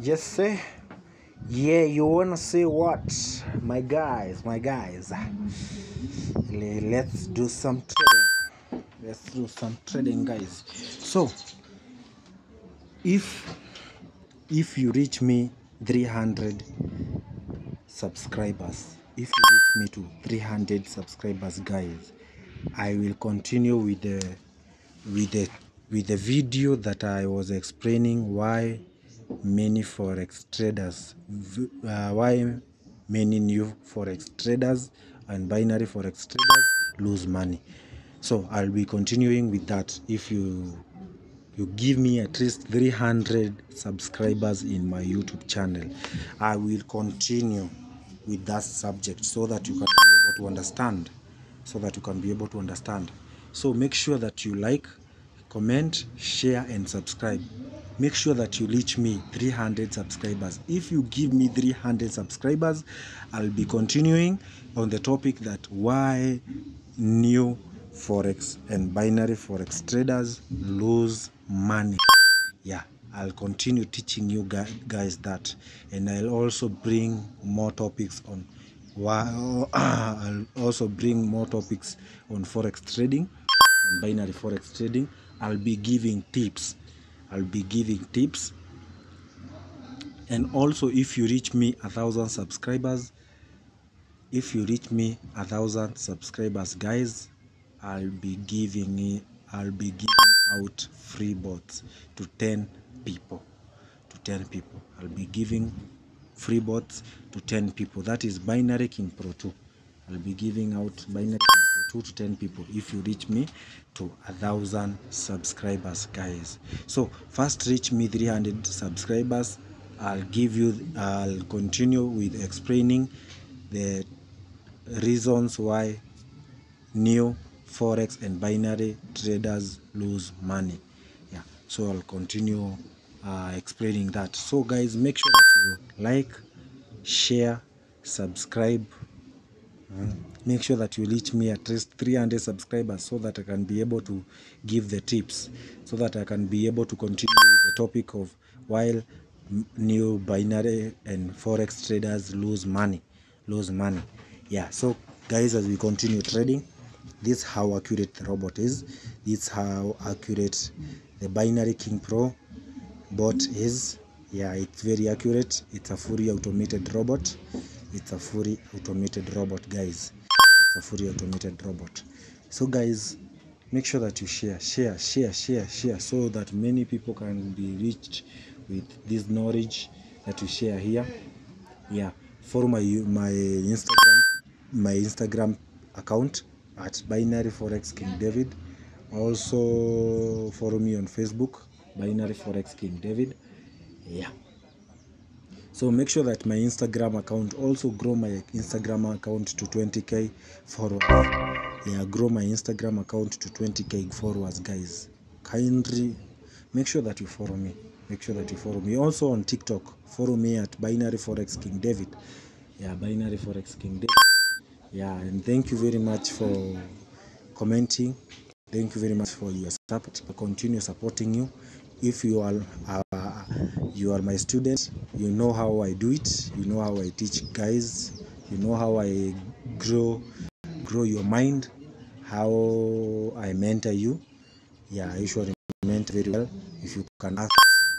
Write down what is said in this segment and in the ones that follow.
Yes, sir. Yeah, you wanna say what? My guys, my guys. Let's do some trading. Let's do some trading, guys. So, if if you reach me 300 subscribers, if you reach me to 300 subscribers, guys, I will continue with the with the with the video that I was explaining why many forex traders. Uh, why many new forex traders and binary forex traders lose money? So i'll be continuing with that. If you you give me at least 300 subscribers in my youtube channel i will continue with that subject so that you can be able to understand. So that you can be able to understand. So make sure that you like comment share and subscribe make sure that you reach me 300 subscribers. If you give me 300 subscribers i'll be continuing on the topic that why new forex and binary forex traders lose money. Yeah i'll continue teaching you guys that and i'll also bring more topics on why i'll also bring more topics on forex trading and binary forex trading. I'll be giving tips i'll be giving tips. And also if you reach me a thousand subscribers if you reach me a thousand subscribers guys i'll be giving i'll be giving out free bots to 10 people to 10 people. I'll be giving free bots to 10 people. That is binary king pro 2 i'll be giving out binary 2 to 10 people if you reach me to a thousand subscribers guys. So first reach me 300 subscribers. I'll give you i'll continue with explaining the reasons why new forex and binary traders lose money. Yeah so i'll continue uh, explaining that. So guys make sure that you like share subscribe. Mm. Make sure that you reach me at least 300 subscribers so that i can be able to give the tips so that i can be able to continue with the topic of while new binary and forex traders lose money lose money. Yeah so guys as we continue trading this how accurate the robot is. This how accurate the binary king pro bot is. Yeah it's very accurate. It's a fully automated robot. It's a fully automated robot guys a fully automated robot. So guys make sure that you share share share share share so that many people can be reached with this knowledge that you share here. Yeah follow my my instagram my instagram account at binary forex king david. Also follow me on facebook binary forex king david. Yeah so make sure that my instagram account also grow my instagram account to 20k followers. Yeah grow my instagram account to 20k followers guys. Kindly make sure that you follow me. Make sure that you follow me. Also on tiktok follow me at binary forex king david. Yeah binary forex king david. Yeah and thank you very much for commenting. Thank you very much for your support. I continue supporting you if you are uh, you are my student you know how i do it you know how i teach guys you know how i grow grow your mind how i mentor you. Yeah i should mentor very well. If you can ask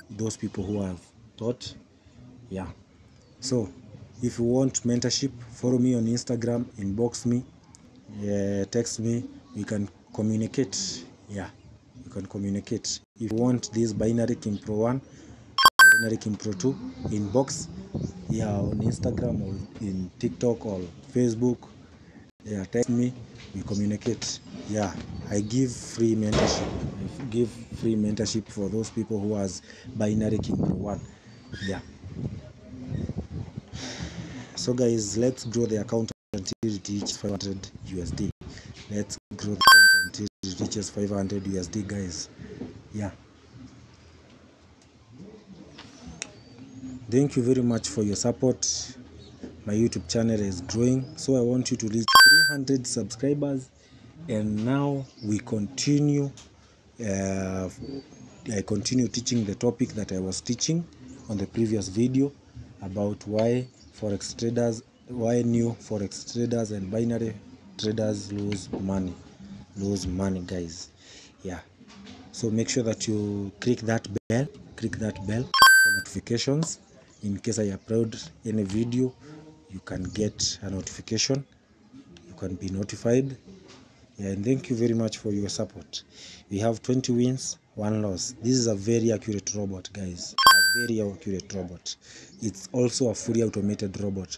those people who have taught yeah. So if you want mentorship follow me on instagram inbox me yeah, text me. We can communicate. Yeah you can communicate if you want this binary king pro 1 binary king pro 2 inbox yeah on instagram or in tiktok or facebook yeah text me we communicate. Yeah i give free mentorship. I give free mentorship for those people who has binary king pro 1 yeah. So guys let's grow the account until it reaches 500 usd let's grow the account until it reaches 500 usd guys yeah. Thank you very much for your support. My youtube channel is growing so i want you to reach 300 subscribers. And now we continue uh, i continue teaching the topic that i was teaching on the previous video about why forex traders why new forex traders and binary traders lose money lose money guys. Yeah so make sure that you click that bell click that bell for notifications. In case i upload any video you can get a notification. You can be notified. Yeah and thank you very much for your support. We have 20 wins one loss. This is a very accurate robot guys. A very accurate robot. It's also a fully automated robot.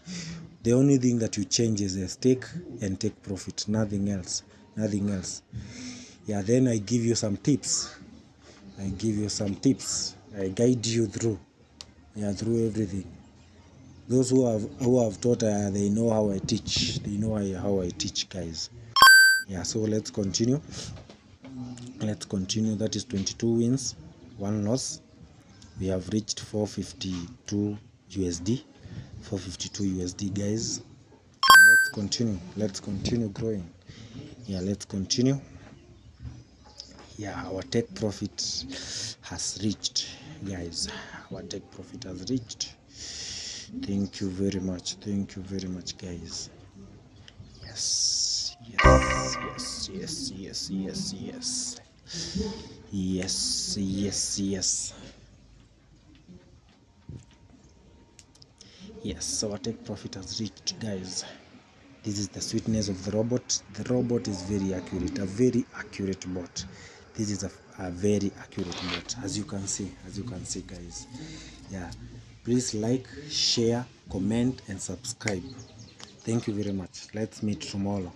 The only thing that you change is the stake and take profit. Nothing else. Nothing else yeah then i give you some tips. I give you some tips. I guide you through. Yeah through everything. Those who have who have taught uh, they know how i teach. They know I, how i teach guys. Yeah so let's continue. Let's continue. That is 22 wins one loss. We have reached 452 usd 452 usd guys. Let's continue. Let's continue growing. Yeah let's continue yeah our take profit has reached guys. Our take profit has reached. Thank you very much. Thank you very much guys. Yes yes yes yes yes yes yes yes yes yes. Yes our take profit has reached guys. This is the sweetness of the robot. The robot is very accurate a very accurate bot this is a, a very accurate bot as you can see as you can see guys. Yeah. Please like share comment and subscribe. Thank you very much. Let's meet tomorrow